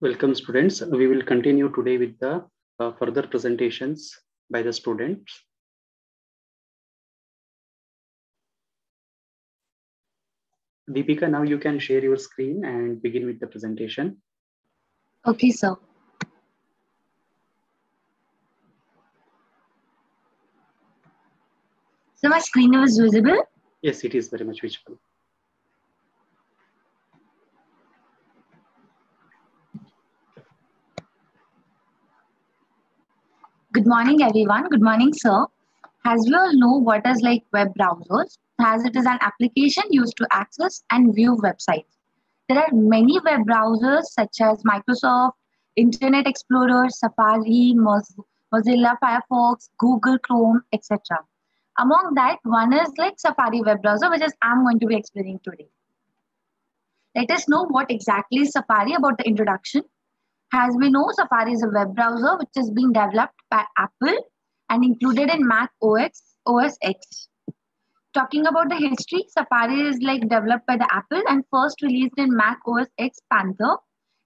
Welcome students. We will continue today with the uh, further presentations by the students. Deepika, now you can share your screen and begin with the presentation. Okay, sir. So my screen is visible? Yes, it is very much visible. Good morning, everyone. Good morning, sir. As we all know, what is like web browsers, as it is an application used to access and view websites. There are many web browsers such as Microsoft, Internet Explorer, Safari, Mozilla Firefox, Google Chrome, etc. Among that, one is like Safari web browser, which is I'm going to be explaining today. Let us know what exactly is Safari about the introduction. As we know, Safari is a web browser which is being developed by Apple and included in Mac OS, OS X. Talking about the history, Safari is like developed by the Apple and first released in Mac OS X Panther.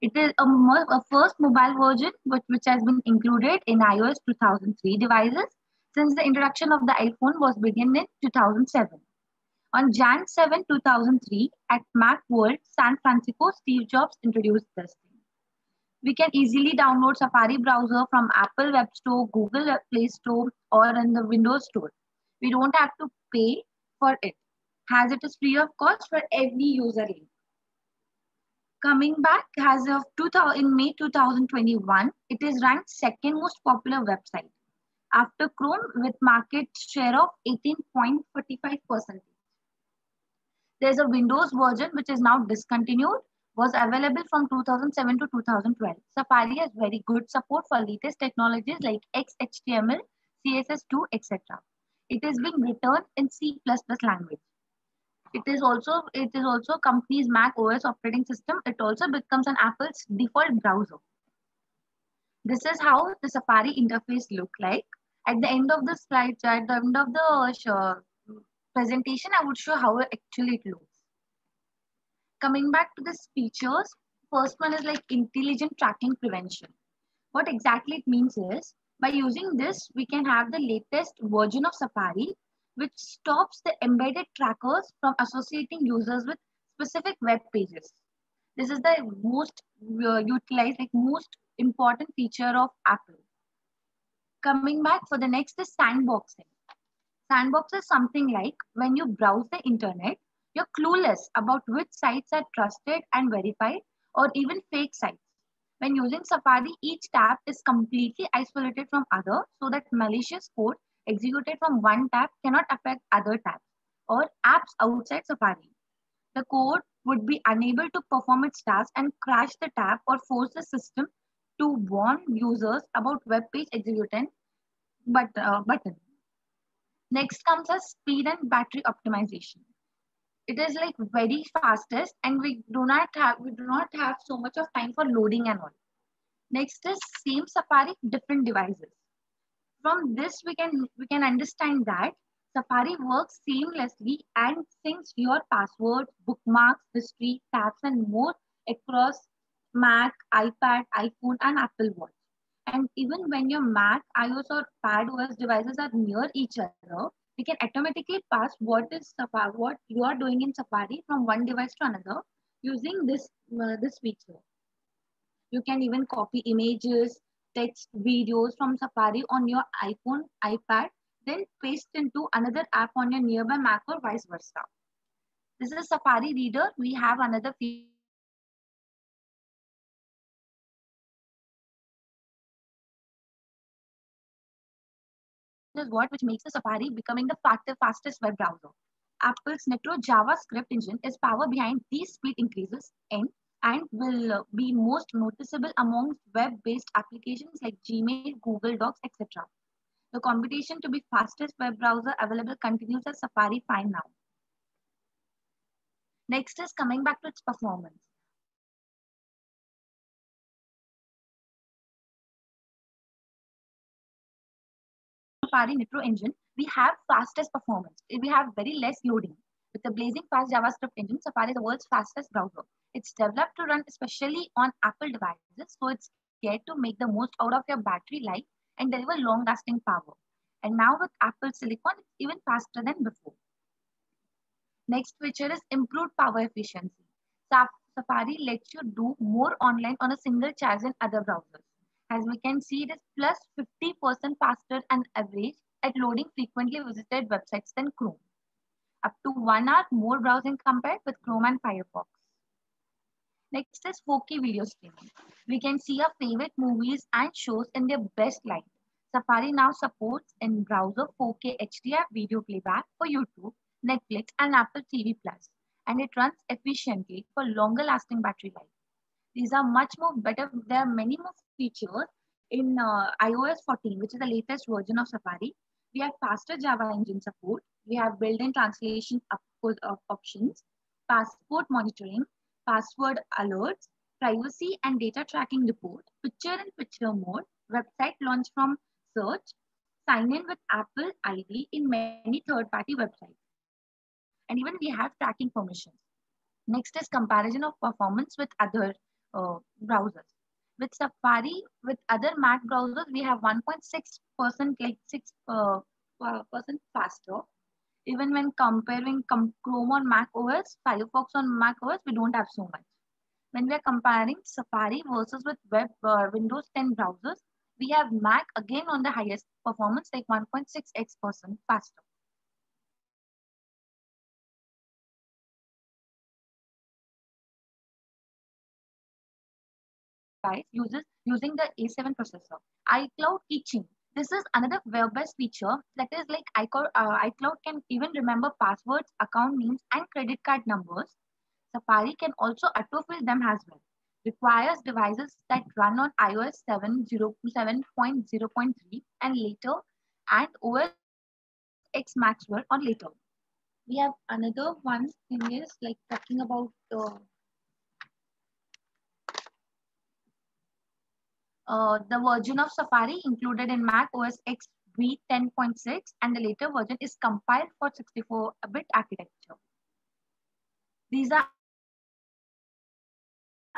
It is a, a first mobile version which, which has been included in iOS 2003 devices since the introduction of the iPhone was begun in 2007. On Jan 7, 2003, at Macworld, San Francisco, Steve Jobs introduced this. We can easily download Safari browser from Apple Web Store, Google Play Store, or in the Windows Store. We don't have to pay for it, as it is free of cost for every user. Coming back, as of 2000, in May 2021, it is ranked second most popular website after Chrome with market share of 18.45%. There's a Windows version which is now discontinued, was available from 2007 to 2012. Safari has very good support for latest technologies like XHTML, CSS2, etc. It is being written in C++ language. It is also it is also company's Mac OS operating system. It also becomes an Apple's default browser. This is how the Safari interface look like. At the end of the slide, at the end of the uh, presentation, I would show how actually it looks. Coming back to the features, first one is like intelligent tracking prevention. What exactly it means is, by using this, we can have the latest version of Safari, which stops the embedded trackers from associating users with specific web pages. This is the most uh, utilized, like most important feature of Apple. Coming back for the next is sandboxing. Sandbox is something like when you browse the internet, you're clueless about which sites are trusted and verified or even fake sites. When using Safari, each tab is completely isolated from other so that malicious code executed from one tab cannot affect other tabs or apps outside Safari. The code would be unable to perform its task and crash the tab or force the system to warn users about web page executing but, uh, button. Next comes as speed and battery optimization. It is like very fastest and we do not have we do not have so much of time for loading and all. Next is same Safari, different devices. From this we can we can understand that Safari works seamlessly and syncs your password, bookmarks, history, tabs, and more across Mac, iPad, iPhone, and Apple Watch. And even when your Mac, iOS, or iPadOS devices are near each other, we can automatically pass what is Safari, what you are doing in Safari from one device to another using this uh, this feature. You can even copy images, text, videos from Safari on your iPhone, iPad, then paste into another app on your nearby Mac or vice versa. This is Safari Reader. We have another feature. Is what which makes the Safari becoming the fastest, fastest web browser. Apple's Nitro JavaScript engine is power behind these speed increases and, and will uh, be most noticeable among web-based applications like Gmail, Google Docs, etc. The competition to be fastest web browser available continues as Safari Find now. Next is coming back to its performance. Safari Nitro engine, we have fastest performance. We have very less loading. With the blazing fast JavaScript engine, Safari is the world's fastest browser. It's developed to run especially on Apple devices, so it's geared to make the most out of your battery life and deliver long-lasting power. And now with Apple Silicon, it's even faster than before. Next feature is improved power efficiency. Safari lets you do more online on a single charge than other browsers. As we can see, it is plus 50% faster on average at loading frequently visited websites than Chrome. Up to one hour more browsing compared with Chrome and Firefox. Next is 4K video streaming. We can see our favorite movies and shows in their best light. Safari now supports in browser 4K HDR video playback for YouTube, Netflix, and Apple TV Plus, and it runs efficiently for longer lasting battery life. These are much more better. There are many more features in uh, iOS 14, which is the latest version of Safari. We have faster Java engine support. We have built-in translation options, password monitoring, password alerts, privacy and data tracking report, picture-in-picture mode, website launch from search, sign in with Apple ID in many third-party websites. And even we have tracking permissions. Next is comparison of performance with other uh, browsers. With Safari, with other Mac browsers, we have 1.6% like 6 uh, percent faster. Even when comparing Chrome on Mac OS, Firefox on Mac OS, we don't have so much. When we are comparing Safari versus with web uh, Windows 10 browsers, we have Mac again on the highest performance, like 1.6x percent faster. Uses using the A7 processor. iCloud Keychain. This is another web-based feature that is like iCloud, uh, iCloud can even remember passwords, account names, and credit card numbers. Safari can also autofill them as well. Requires devices that run on iOS 7.0.0.3 and later and OS X Maxwell on later. We have another one thing is like talking about uh, uh, the version of Safari included in Mac OS X v10.6 and the later version is compiled for 64-bit architecture. These are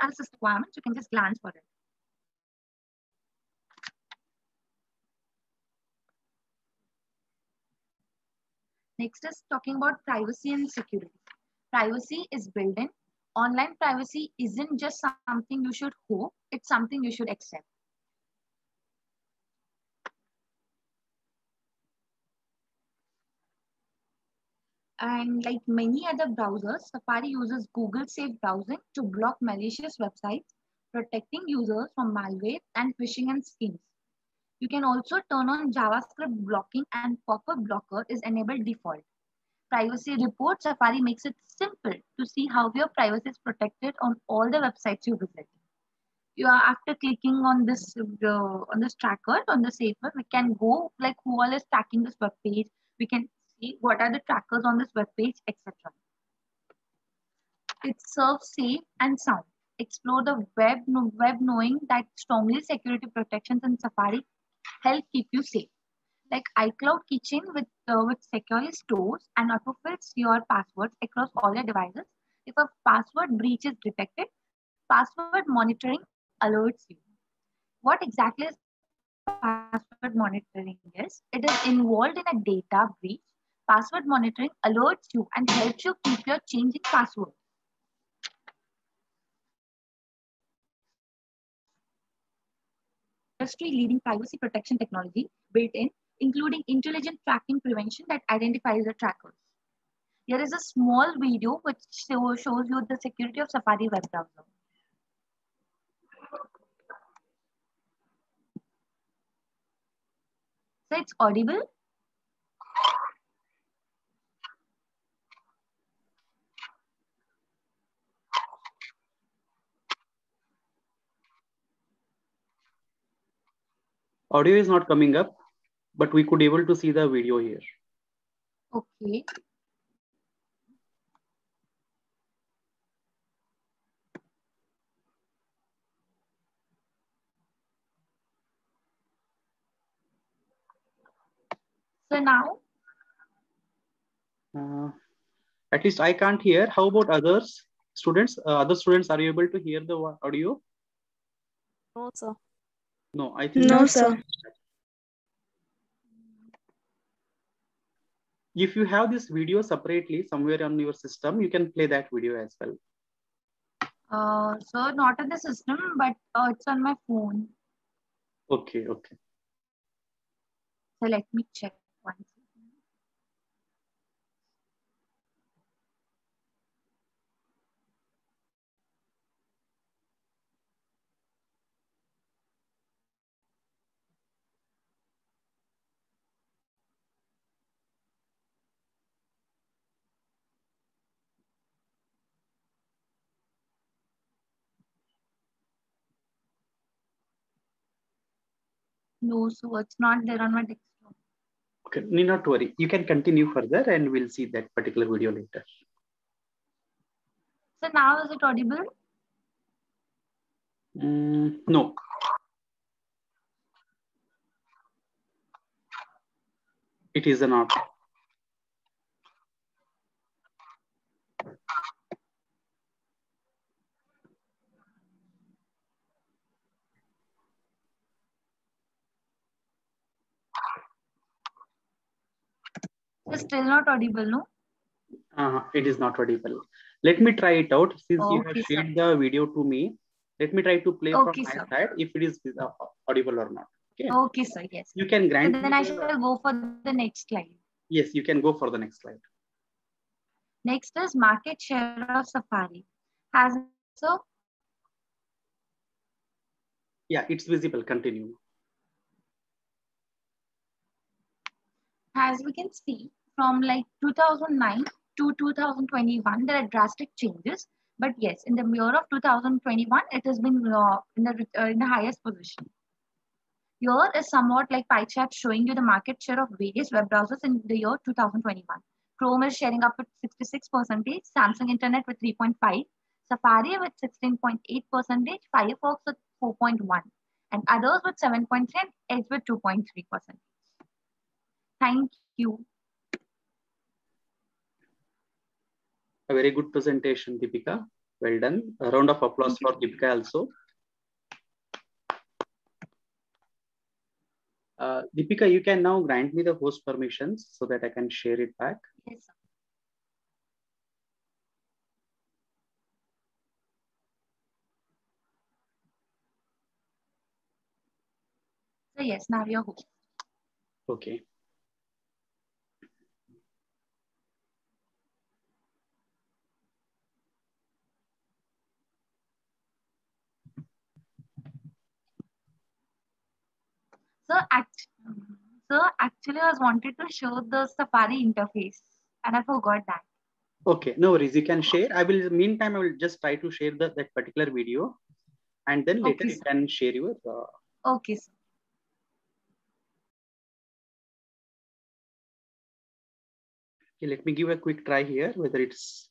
analysis requirements. You can just glance for it. Next is talking about privacy and security. Privacy is built in. Online privacy isn't just something you should hope, it's something you should accept. And like many other browsers, Safari uses Google Safe Browsing to block malicious websites, protecting users from malware and phishing and schemes. You can also turn on JavaScript blocking and pop-up blocker is enabled default. Privacy report Safari makes it simple to see how your privacy is protected on all the websites you visit. You are after clicking on this uh, on this tracker on the safer, we can go like who all is tracking this web page. We can what are the trackers on this web page, etc. It serves safe and sound. Explore the web, web knowing that strongly security protections in Safari help keep you safe. Like iCloud Keychain with, uh, with securely stores and autofills your passwords across all your devices. If a password breach is detected, password monitoring alerts you. What exactly is password monitoring is? It is involved in a data breach Password monitoring alerts you and helps you keep your changing password. Industry leading privacy protection technology built in, including intelligent tracking prevention that identifies the trackers. Here is a small video which shows you the security of Safari web browser. So it's audible. Audio is not coming up, but we could able to see the video here. Okay. So now? Uh, At least I can't hear. How about others? Students, uh, other students, are you able to hear the audio? No, sir. No, I think. No, sir. If you have this video separately somewhere on your system, you can play that video as well. Uh, so not on the system, but uh, it's on my phone. Okay, okay. So let me check one No, so it's not there on my desktop. Okay, need not worry. You can continue further and we'll see that particular video later. So now is it audible? Mm, no. It is not. It's still not audible, no? Uh, it is not audible. Let me try it out. Since you have Okay, sir. shared the video to me, let me try to play Okay, from my sir. side if it is uh, audible or not. Okay. Okay, sir, yes. You can So grant. then I shall go for the next slide. Yes, you can go for the next slide. Next is market share of Safari. Has so Yeah, it's visible. Continue. as we can see from like 2009 to 2021 there are drastic changes. But yes in the year of 2021 it has been uh, in the uh, in the highest position. Here is somewhat like pie chart showing you the market share of various web browsers in the year 2021 chrome is sharing up with 66 percentage samsung internet with 3.5 safari with 16.8 percentage firefox with 4.1 and others with 7.3 and edge with 2.3 percent Thank you. A very good presentation, Deepika. Well done. A round of applause for Deepika also. Uh, Deepika, you can now grant me the host permissions so that I can share it back. Yes, sir. So yes, now you're host. Okay. So, act- so actually, I was wanted to show the Safari interface, and I forgot that. Okay, no worries. You can share. I will, meantime, I will just try to share the, that particular video and then later Okay, you sir. can share your. Uh, Okay, sir. okay, let me give a quick try here, whether it's.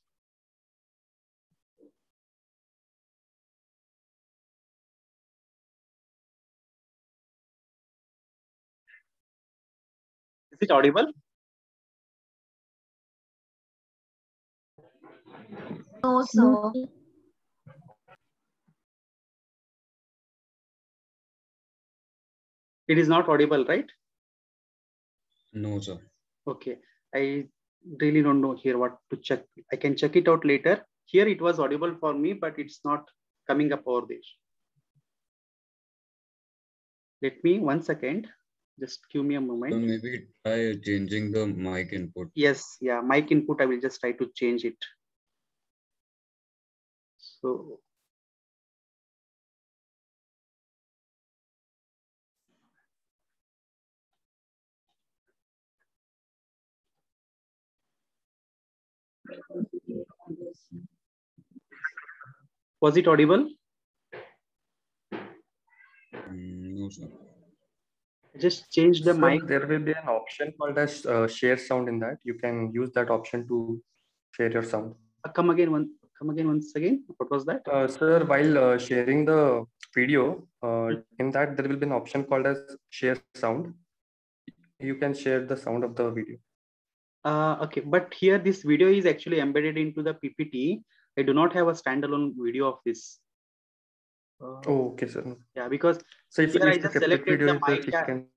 Is it audible? No, sir. It is not audible, right? No, sir. Okay. I really don't know here what to check. I can check it out later. Here it was audible for me, but it's not coming up over there. Let me one second. Just give me a So moment. maybe try changing the mic input. Yes, yeah, mic input, I will just try to change it. So. Was it audible? Mm, No, sir. Just change the Sir, mic. there will be an option called as uh, share sound in that. You can use that option to share your sound. Uh, Come again, one. Come again once again. What was that? Uh, sir, while uh, sharing the video, uh, in that there will be an option called as share sound. You can share the sound of the video. Uh, okay, but here this video is actually embedded into the PPT. I do not have a standalone video of this. Oh, okay, sir. Yeah, because So if, Here I if the just selected the mic, we can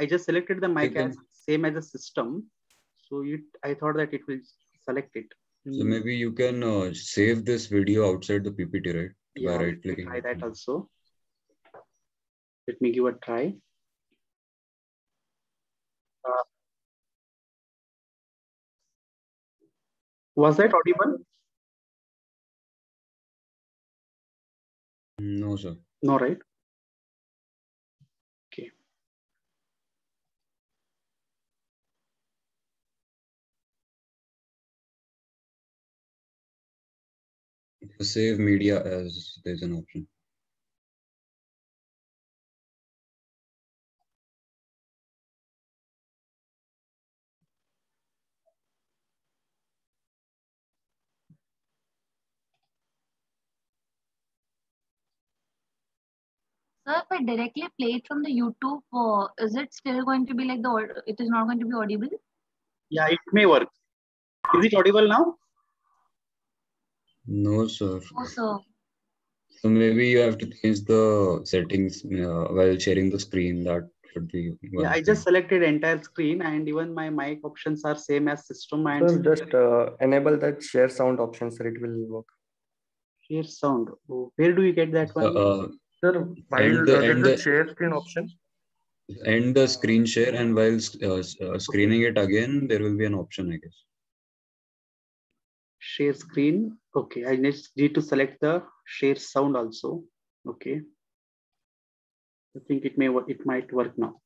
I just selected the mic can- as same as the system. So it, I thought that it will select it. So maybe you can uh, save this video outside the PPT, right? yeah, By right clicking. try that also. Let me give a try. Uh, was that audible? No, sir. No, right? Okay. Save media as there's an option. I directly play it from the YouTube, uh, is it still going to be like the, au- it is not going to be audible? Yeah, it may work. Is it audible now? No, sir. Oh, so So maybe you have to change the settings uh, while sharing the screen. That should be. one Yeah, I just selected entire screen and even my mic options are same as system and sir, just uh, enable that share sound option, sir. It will work. share sound. Oh, where do you get that So, one? uh, Sir, while And uh, the- there's and the- share screen option. end the screen share, and while uh, uh, screening it again, there will be an option, I guess. share screen. Okay, I need, need to select the share sound also. Okay. I think it may wo- it might work now.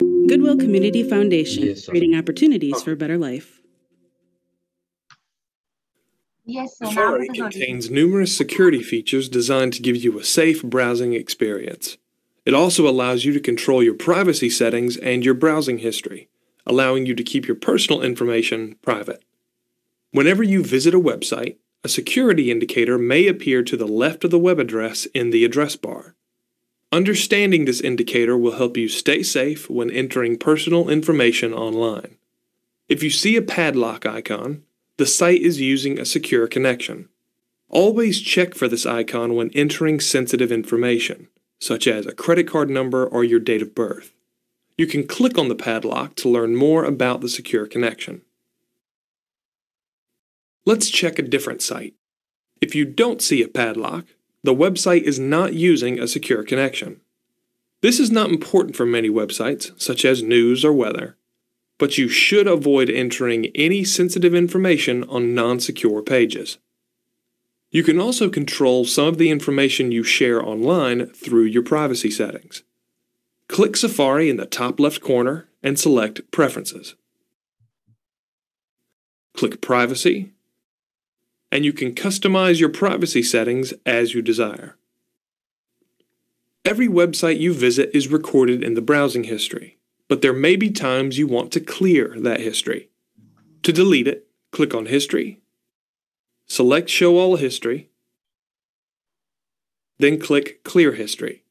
Goodwill Community Foundation, Yes, creating opportunities Okay. for a better life. Yes, Safari it is audible. contains numerous security features designed to give you a safe browsing experience. It also allows you to control your privacy settings and your browsing history, allowing you to keep your personal information private. Whenever you visit a website, a security indicator may appear to the left of the web address in the address bar. Understanding this indicator will help you stay safe when entering personal information online. If you see a padlock icon, the site is using a secure connection. Always check for this icon when entering sensitive information, such as a credit card number or your date of birth. You can click on the padlock to learn more about the secure connection. Let's check a different site. If you don't see a padlock, the website is not using a secure connection. This is not important for many websites, such as news or weather, but you should avoid entering any sensitive information on non secure pages. You can also control some of the information you share online through your privacy settings. Click Safari in the top left corner and select Preferences. Click Privacy, and you can customize your privacy settings as you desire. Every website you visit is recorded in the browsing history, but there may be times you want to clear that history. To delete it, click on History, select Show All History, then click Clear History.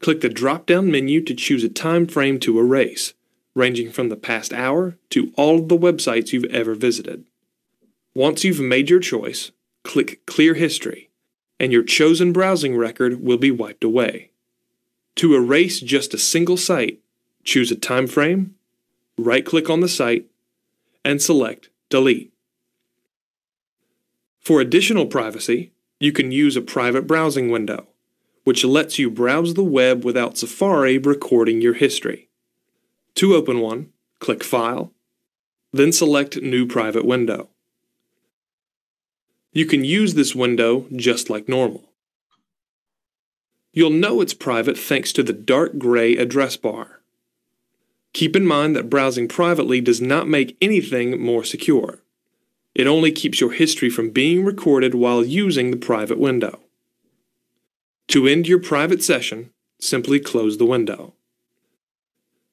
Click the drop down menu to choose a time frame to erase, ranging from the past hour to all of the websites you've ever visited. Once you've made your choice, click Clear History, and your chosen browsing record will be wiped away. To erase just a single site, choose a time frame, right click on the site, and select Delete. For additional privacy, you can use a private browsing window, which lets you browse the web without Safari recording your history. To open one, click File, then select New Private Window. You can use this window just like normal. You'll know it's private thanks to the dark gray address bar. Keep in mind that browsing privately does not make anything more secure. It only keeps your history from being recorded while using the private window. To end your private session, simply close the window.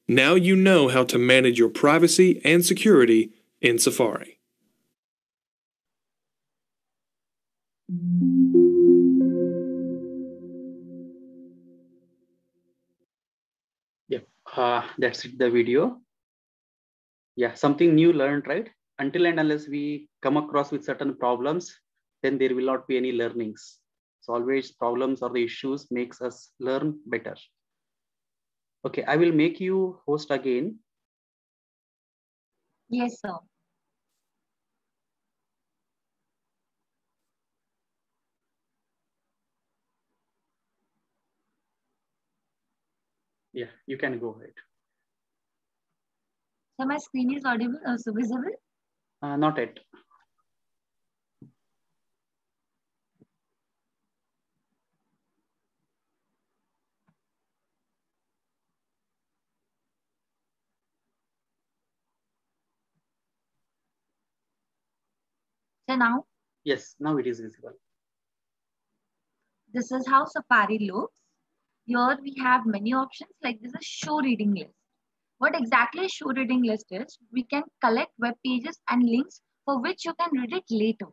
Now you know how to manage your privacy and security in Safari. Uh, that's it, the video. yeah, something new learned, right? Until and unless we come across with certain problems, then there will not be any learnings. So always problems or the issues makes us learn better. Okay, I will make you host again. Yes, sir. Yeah, you can go ahead. So my screen is audible, also visible. Uh, not yet. So now Yes, now it is visible. this is how Safari looks. Here we have many options like this is show reading list. What exactly show reading list is, we can collect web pages and links for which you can read it later.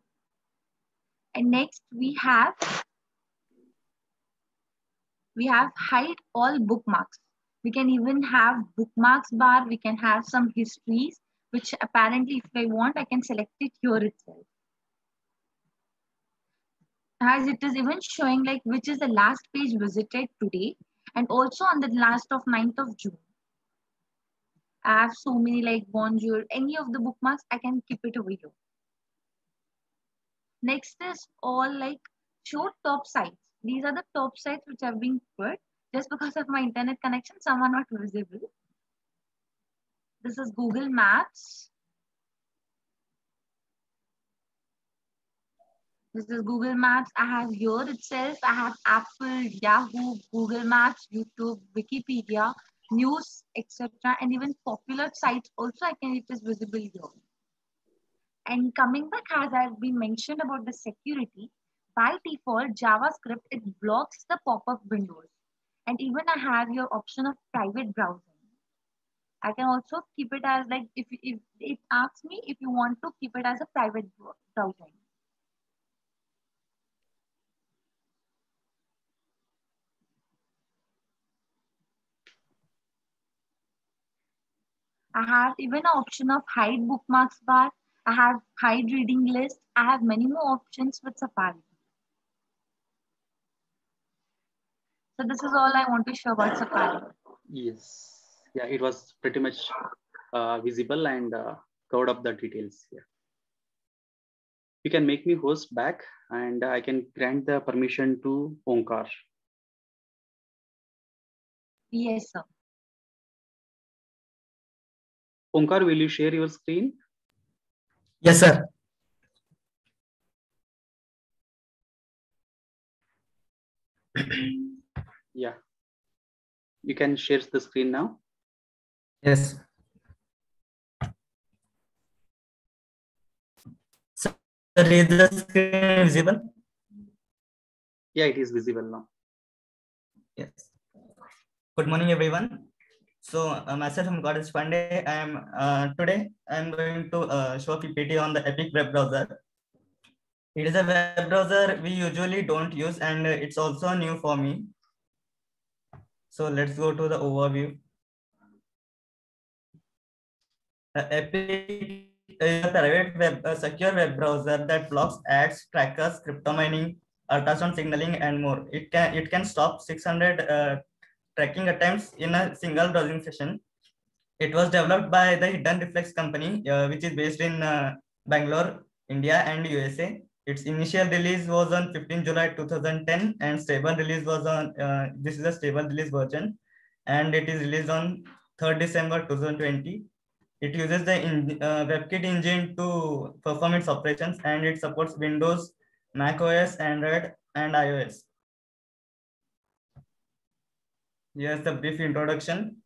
And next we have, we have hide all bookmarks. We can even have bookmarks bar. We can have some histories, which apparently if I want, I can select it here itself as it is even showing like which is the last page visited today and also on the last of 9th of June. I have so many like bonjour, any of the bookmarks, I can keep it over here. Next is all like show top sites. These are the top sites which have been put just because of my internet connection, some are not visible. This is Google Maps. This is Google Maps. I have here itself. I have Apple, Yahoo, Google Maps, YouTube, Wikipedia, news, etc. And even popular sites also I can, it is visible here. And coming back, as I've been mentioned about the security, by default, JavaScript, it blocks the pop-up windows. And even I have your option of private browsing. I can also keep it as like, if, if it asks me if you want to keep it as a private browsing. I have even an option of hide bookmarks bar. I have hide reading list. I have many more options with Safari. So this is all I want to show about Safari. Yes. Yeah, it was pretty much uh, visible and uh, covered up the details here. You can make me host back and I can grant the permission to Omkar. Yes, sir. Omkar, will you share your screen? Yes, sir. Yeah. You can share the screen now. Yes. Sir, is the screen visible? Yeah, it is visible now. Yes. Good morning, everyone. So uh, myself, I'm Goddess Pandey. I am uh, today I'm going to uh, show PPT on the Epic web browser. It is a web browser we usually don't use, and it's also new for me. So let's go to the overview. Uh, Epic is a private web, secure web browser that blocks ads, trackers, crypto mining, ultrasound signaling, and more. It can it can stop 600 uh, tracking attempts in a single browsing session. It was developed by the Hidden Reflex company, uh, which is based in uh, Bangalore, India, and USA. Its initial release was on 15 July 2010, and stable release was on uh, this is a stable release version, and it is released on 3rd December 2020. It uses the in, uh, WebKit engine to perform its operations, and it supports Windows, Mac OS, Android, and iOS. Here's the brief introduction.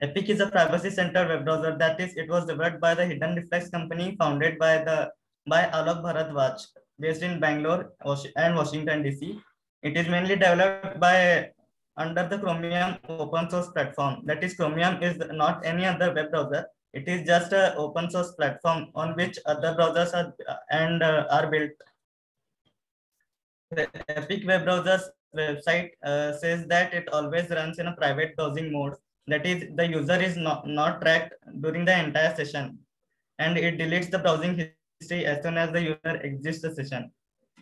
Epic is a privacy-centered web browser. That is, it was developed by the Hidden Reflex company, founded by the by Alok Bharadwaj, based in Bangalore and Washington DC. It is mainly developed by under the Chromium open source platform. That is, Chromium is not any other web browser. It is just an open source platform on which other browsers are and uh, are built. the Epic web browser's website uh, says that it always runs in a private browsing mode. That is, the user is not, not tracked during the entire session and it deletes the browsing history as soon as the user exits the session.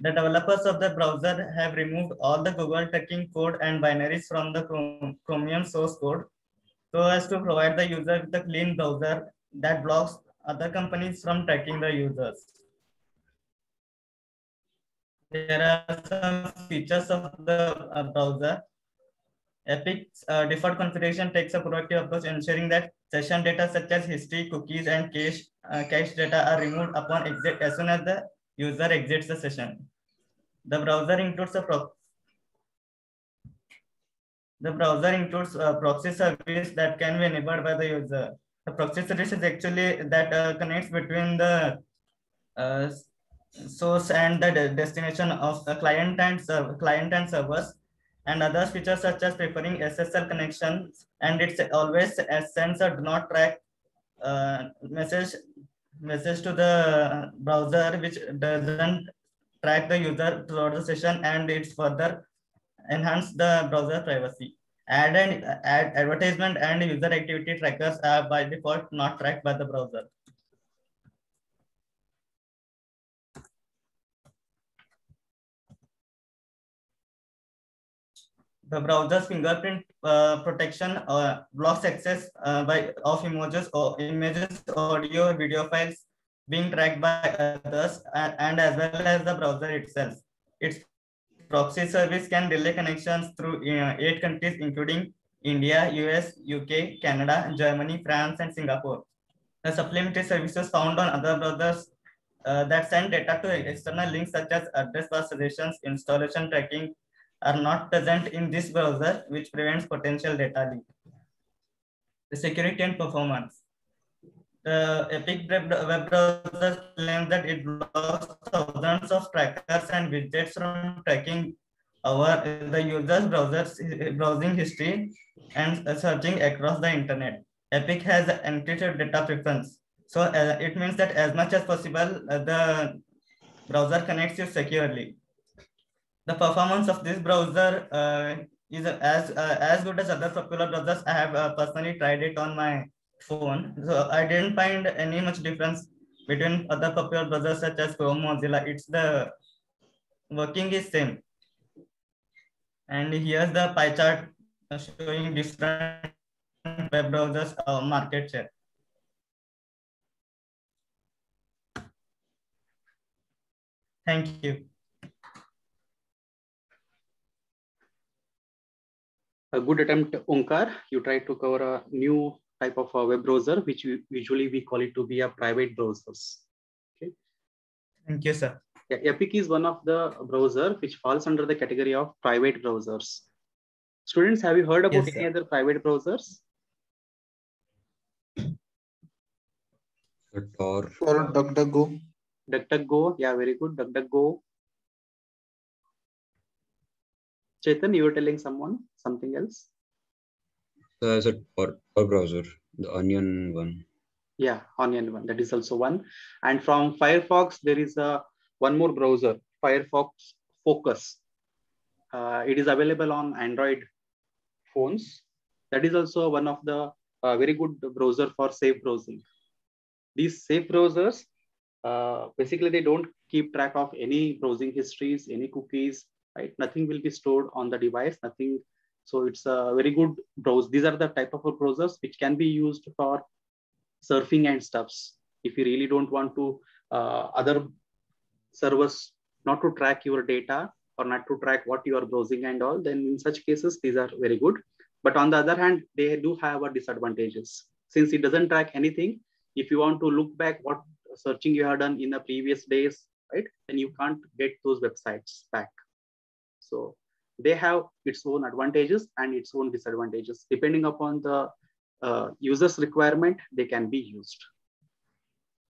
The developers of the browser have removed all the Google tracking code and binaries from the Chromium source code so as to provide the user with a clean browser that blocks other companies from tracking the users. There are some features of the uh, browser. Epic's uh, default configuration takes a proactive approach ensuring that session data such as history, cookies, and cache, uh, cache data are removed upon exit as soon as the user exits the session. The browser includes a the browser includes a proxy service that can be enabled by the user. The proxy service is actually that uh, connects between the uh, source and the destination of the client and server, client and servers and other features such as preferring SSL connections and it's always a do not track uh, message message to the browser which doesn't track the user throughout the session and it's further enhance the browser privacy. Ad and ad advertisement and user activity trackers are by default not tracked by the browser. the browser's fingerprint uh, protection uh, blocks access uh, by of images or images, audio, video files being tracked by others and, and as well as the browser itself. Its proxy service can delay connections through uh, eight countries, including India, US, UK, Canada, Germany, France, and Singapore. The supplementary services found on other browsers uh, that send data to external links such as address bar suggestions, installation tracking, are not present in this browser, which prevents potential data leak. The security and performance. The Epic web browser claims that it blocks thousands of trackers and widgets from tracking our the user's browser's browsing history and searching across the internet. Epic has encrypted data preference. So uh, it means that as much as possible, uh, the browser connects you securely the performance of this browser uh, is as uh, as good as other popular browsers. I have uh, personally tried it on my phone, so I didn't find any much difference between other popular browsers such as Chrome, Mozilla. It's the working is same. And here's the pie chart showing different web browsers uh, market share. Thank you. a good attempt, Omkar. You tried to cover a new type of a web browser, which we, usually we call it to be a private browsers. Okay. Thank you, sir. Yeah, Epic is one of the browser which falls under the category of private browsers. Students, have you heard about yes, any other private browsers? Tor. Or DuckDuckGo. DuckDuckGo, yeah, very good. DuckDuckGo. Chetan, you were telling someone something else? There's a Tor, Tor browser, the Onion one. Yeah, Onion one. That is also one. And from Firefox, there is a one more browser, Firefox Focus. Uh, it is available on Android phones. That is also one of the uh, very good browser for safe browsing. These safe browsers, uh, basically they don't keep track of any browsing histories, any cookies, right? Nothing will be stored on the device, nothing. So it's a very good browse. These are the type of browsers which can be used for surfing and stuffs. If you really don't want to, uh, other servers not to track your data or not to track what you are browsing and all, then in such cases, these are very good. But on the other hand, they do have a disadvantages. Since it doesn't track anything, if you want to look back what searching you have done in the previous days, right, then you can't get those websites back. So they have its own advantages and its own disadvantages. Depending upon the uh, user's requirement, they can be used.